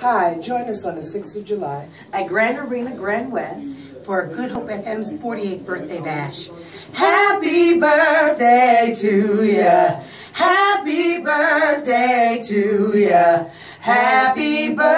Hi, join us on the 6th of July at Grand Arena Grand West for Good Hope FM's 48th birthday bash. Happy birthday to ya. Happy birthday to ya. Happy birthday.